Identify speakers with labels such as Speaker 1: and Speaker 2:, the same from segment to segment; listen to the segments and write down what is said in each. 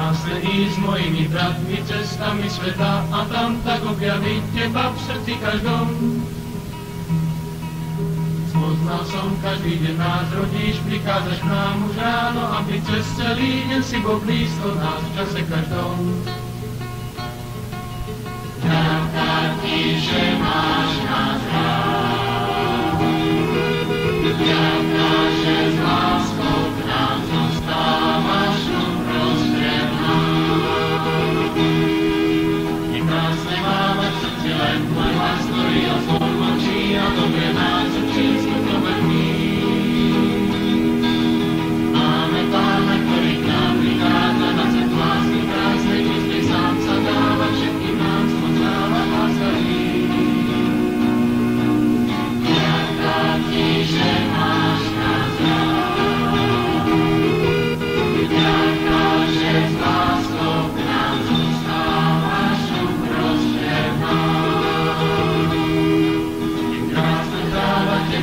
Speaker 1: krásne ísť s mojimi bratmi cestami sveta a tam tak objaviť teba v srdci každom. Spoznal som každý deň nás rodíš, prikázaš k nám už ráno, aby cez celý deň si bol blízko nás v čase každom.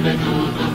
Speaker 1: Hallelujah.